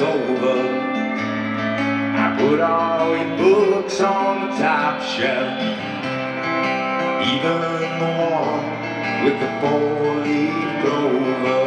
over. I put all your books on the top shelf, even the one with the four-leaf clover.